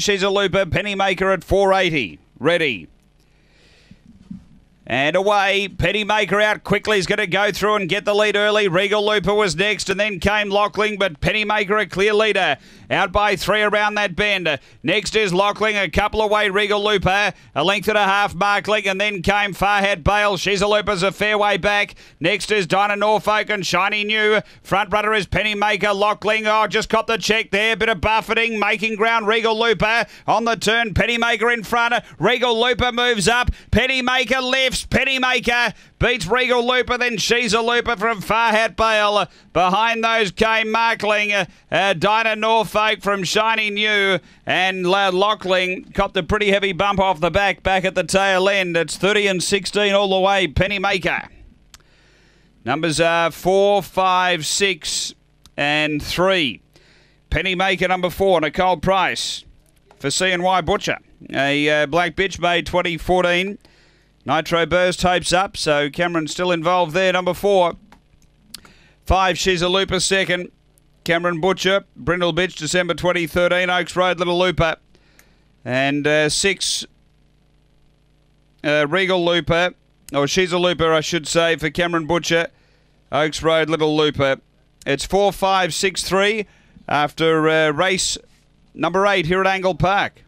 She's a looper. Pennymaker at 480. Ready. And away, Pennymaker out quickly. He's going to go through and get the lead early. Regal Looper was next, and then came Lockling, but Pennymaker a clear leader. Out by three around that bend. Next is Lockling, a couple away. Regal Looper, a length and a half. Markling, and then came Farhat Bale. She's a Looper's a fair way back. Next is Dinah Norfolk and Shiny New. Front runner is Pennymaker. Lockling, oh, just caught the check there. Bit of buffeting, making ground. Regal Looper on the turn. Pennymaker in front. Regal Looper moves up. Pennymaker lifts. Pennymaker beats Regal Looper, then she's a Looper from Farhat Bale. Behind those came Markling, uh, Dinah Norfolk from Shiny New, and Lockling copped a pretty heavy bump off the back, back at the tail end. It's 30 and 16 all the way, Pennymaker. Numbers are 4, 5, 6, and 3. Pennymaker number 4, Nicole Price for CNY Butcher. A uh, black bitch made 2014. Nitro Burst hopes up, so Cameron's still involved there. Number four. Five, she's a looper second. Cameron Butcher, Brindle Bitch, December 2013, Oaks Road, Little Looper. And uh, six, uh, Regal Looper, or she's a looper, I should say, for Cameron Butcher, Oaks Road, Little Looper. It's four, five, six, three after uh, race number eight here at Angle Park.